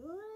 Good.